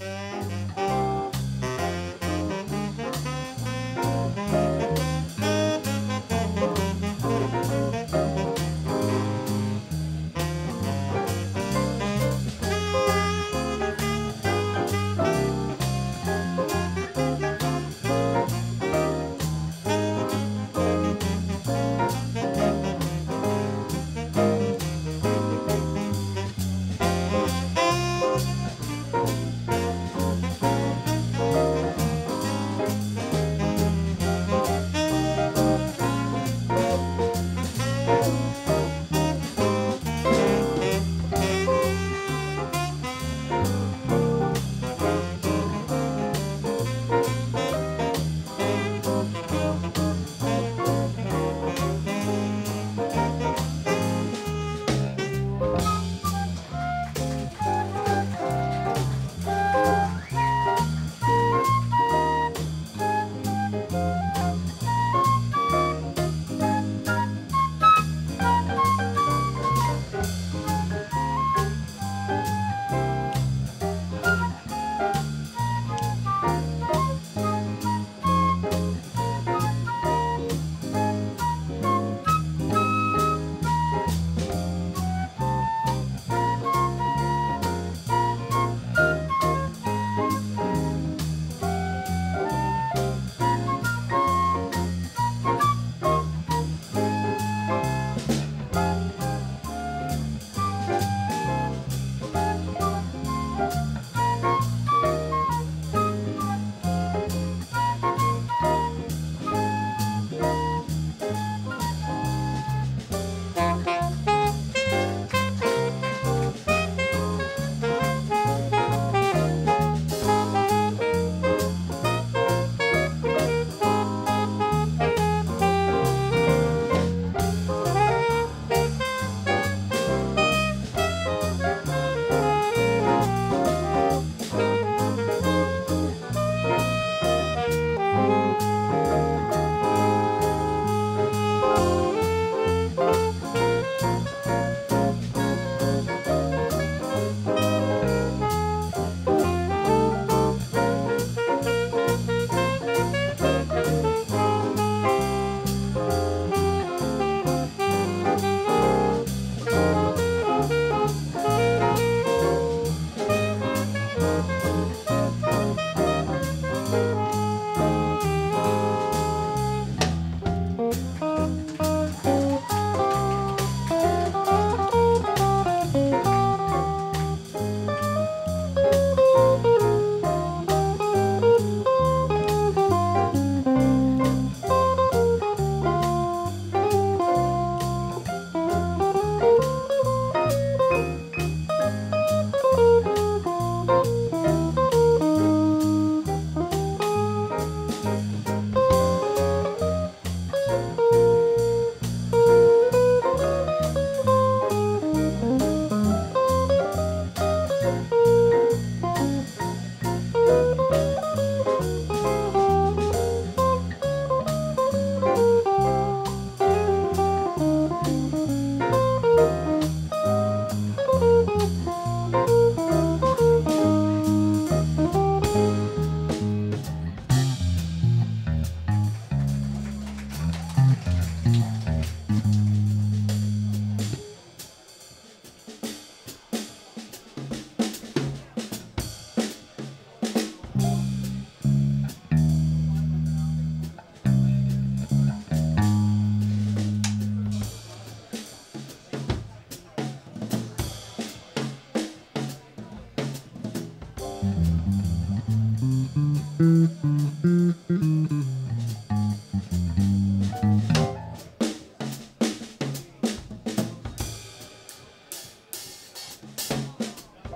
Mm-hmm.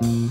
Thank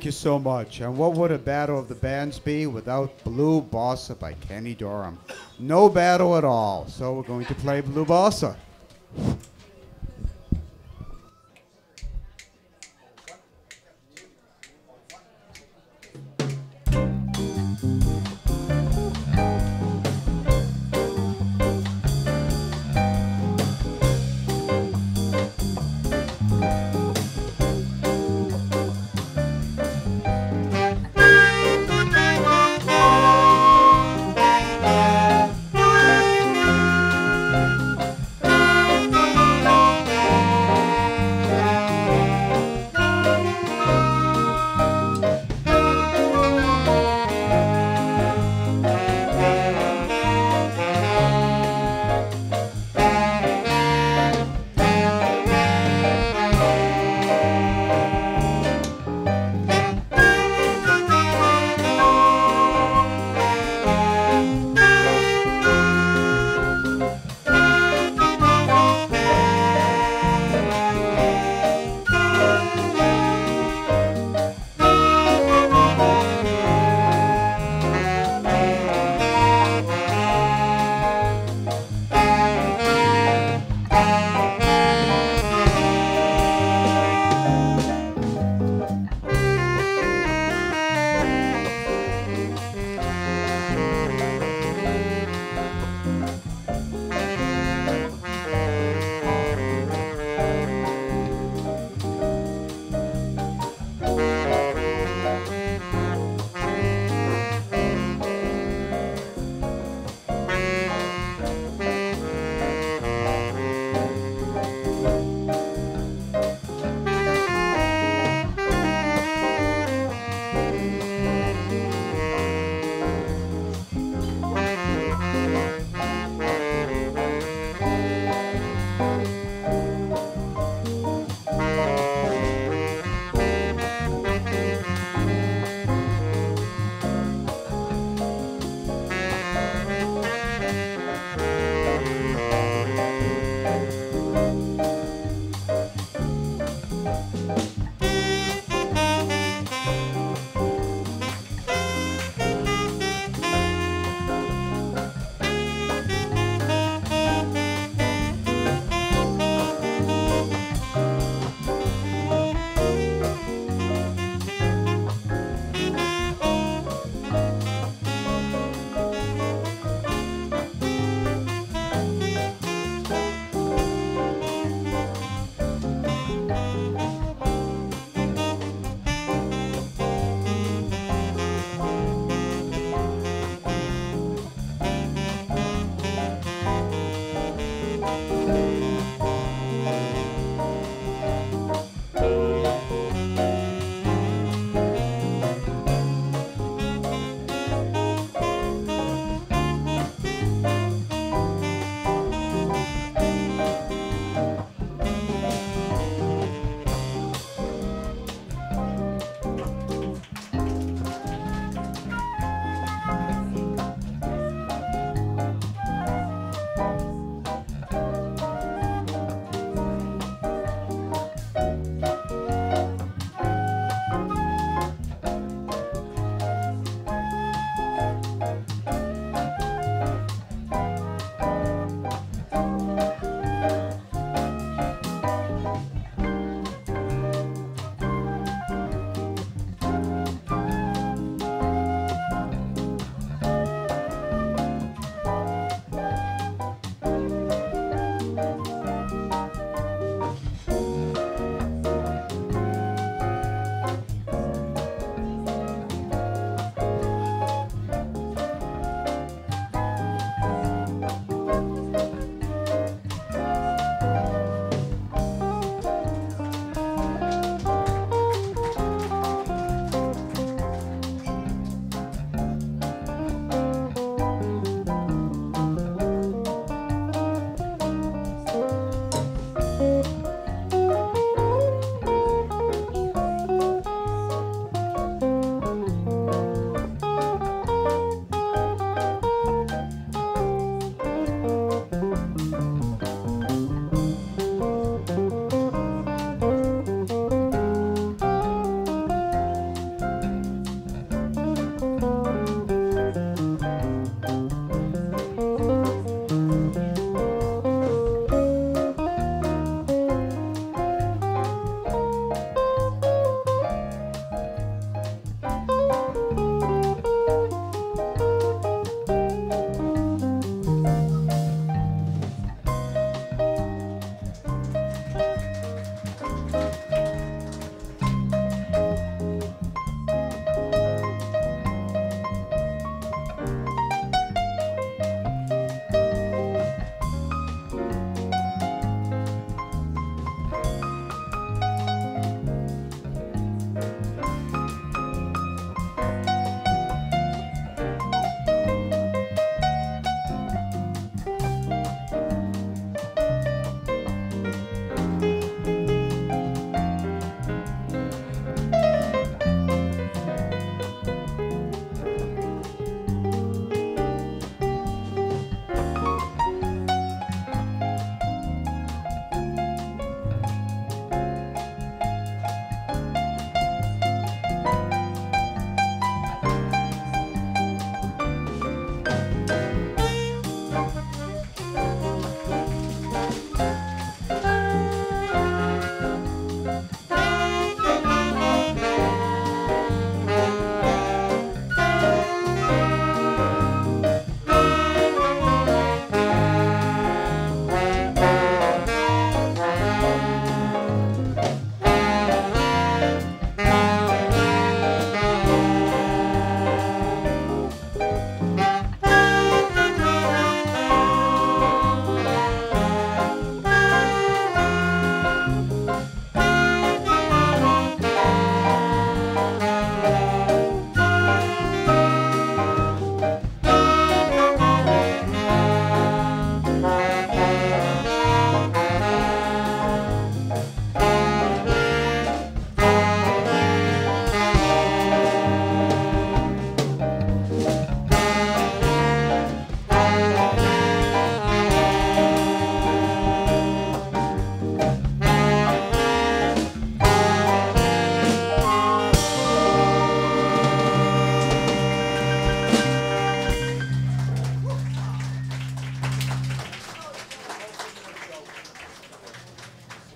Thank you so much. And what would a battle of the bands be without Blue Bossa by Kenny Dorham? No battle at all. So we're going to play Blue Bossa.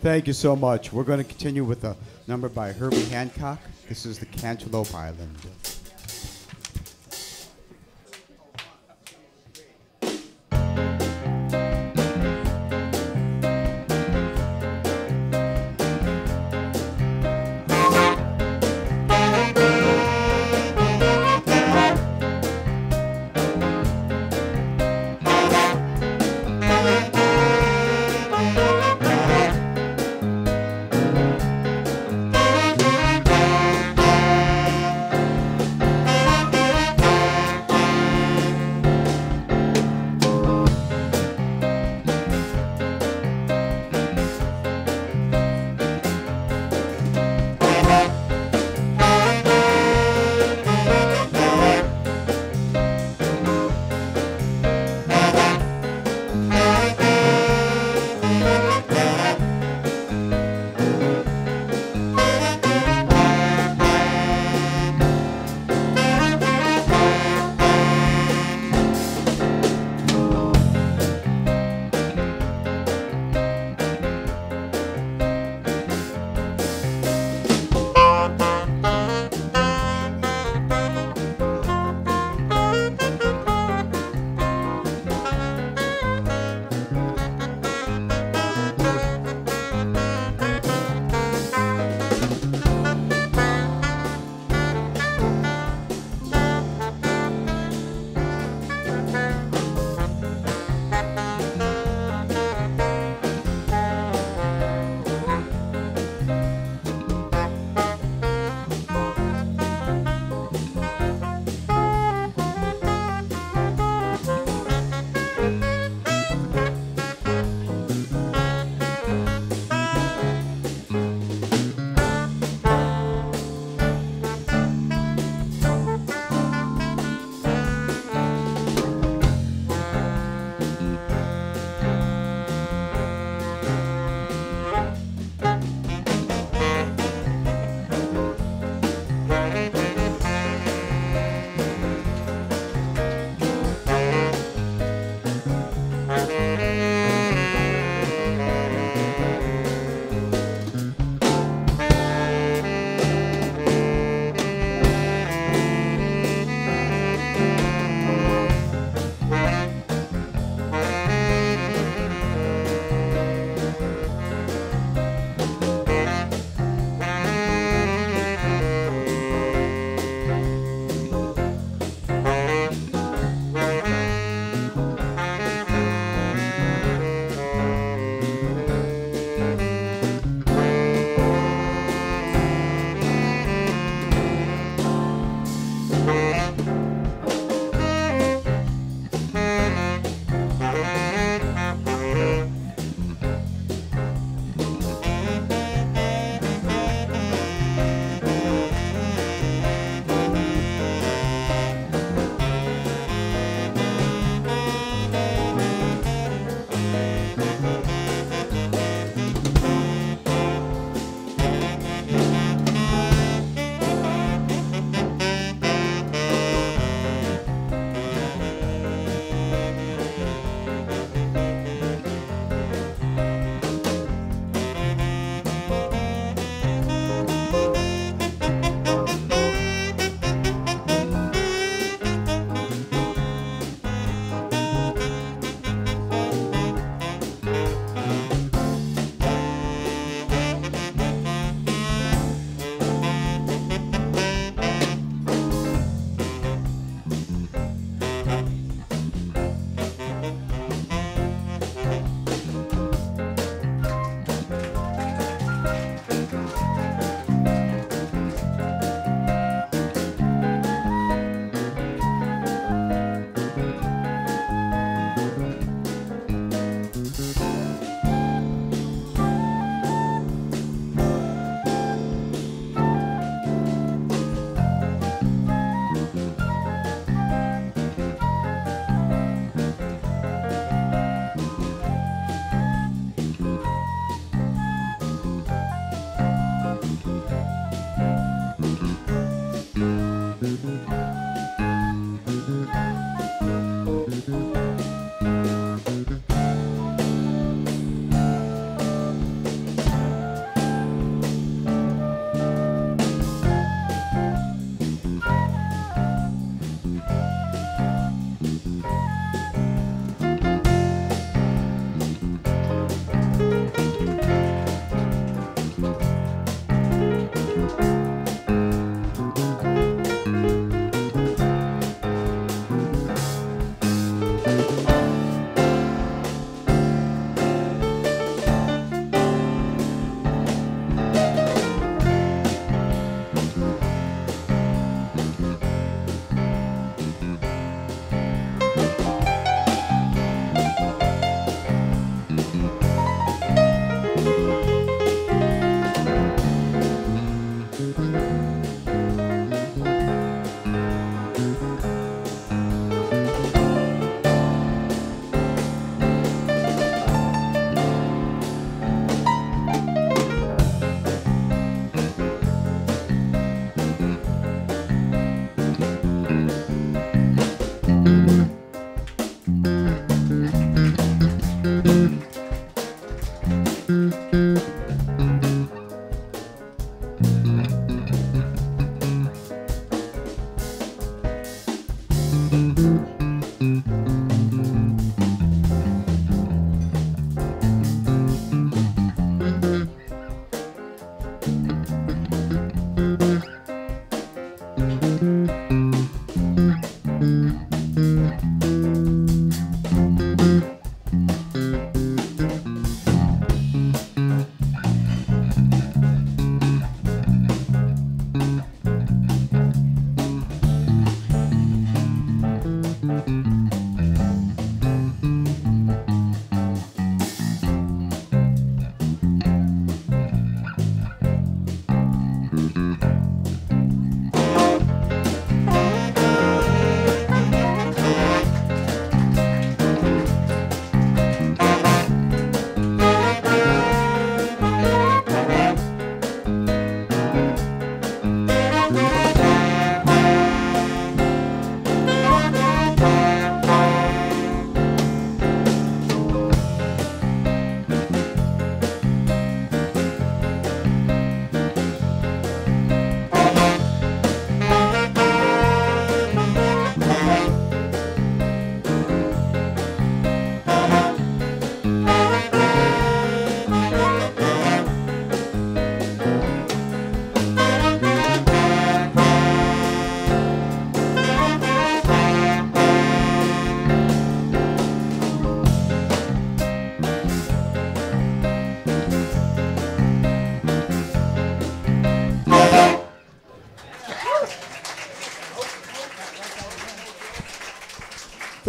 Thank you so much. We're going to continue with a number by Herbie Hancock. This is the Cantaloupe Island.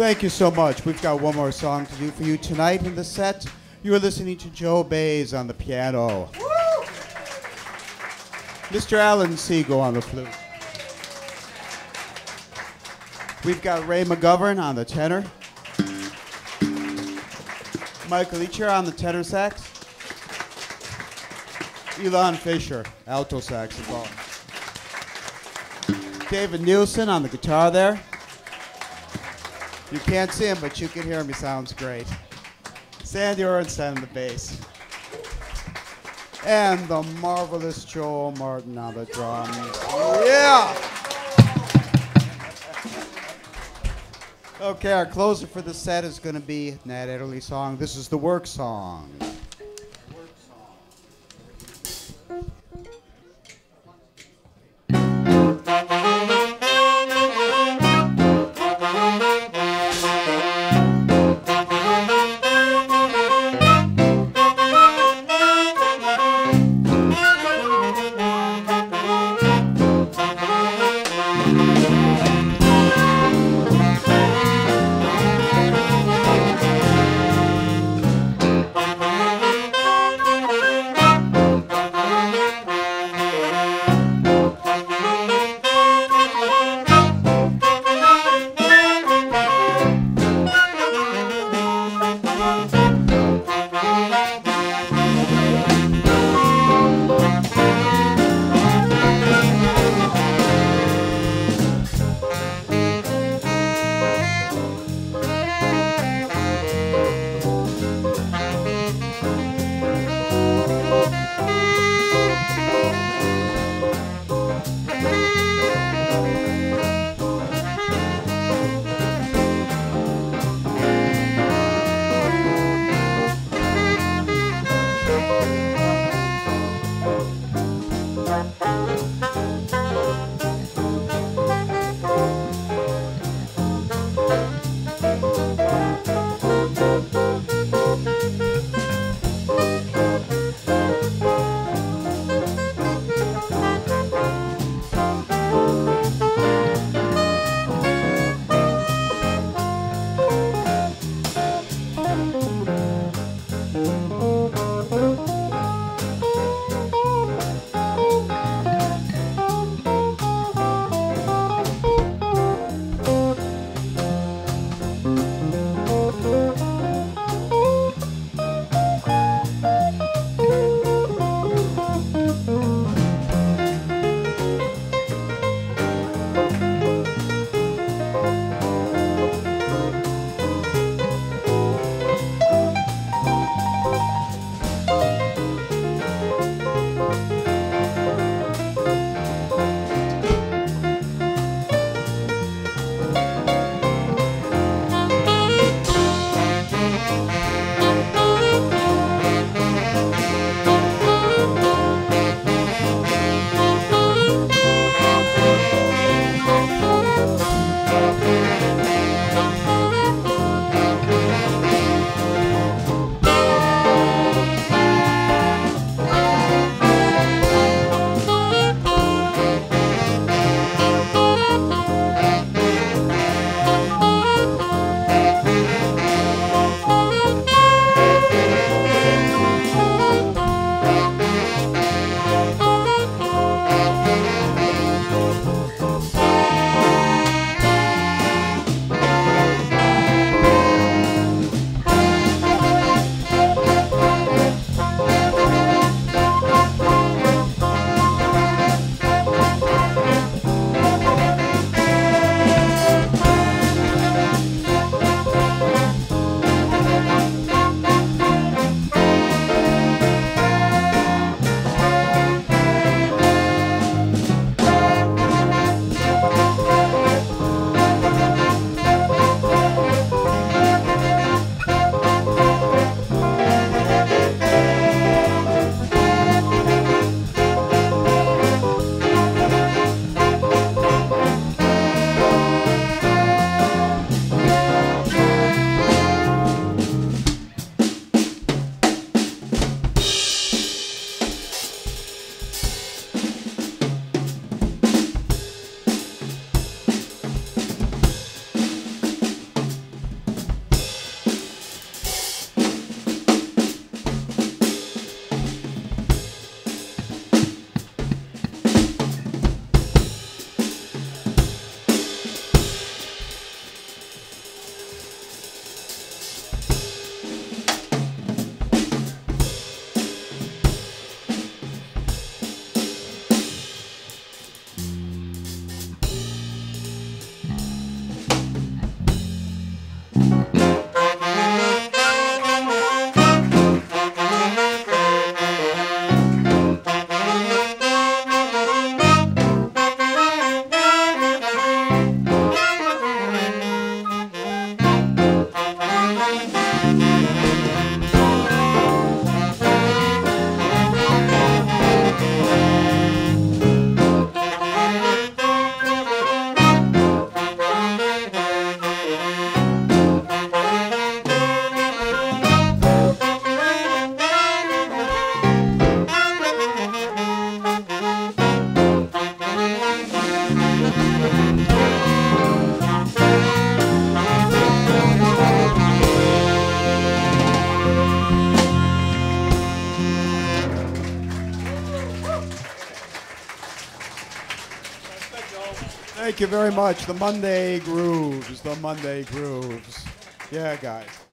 Thank you so much. We've got one more song to do for you tonight in the set. You are listening to Joe Bays on the piano. Mr. Alan Siegel on the flute. We've got Ray McGovern on the tenor. Michael Leacher on the tenor sax. Elon Fisher, alto saxophone. David Nielsen on the guitar there. You can't see him, but you can hear him. He sounds great. Sandy Orenstein on the bass. And the marvelous Joel Martin on the drums. Yeah! Okay, our closer for the set is going to be Nat Adderley song. This is the work song. Very much. The Monday Grooves. The Monday Grooves. Yeah, guys.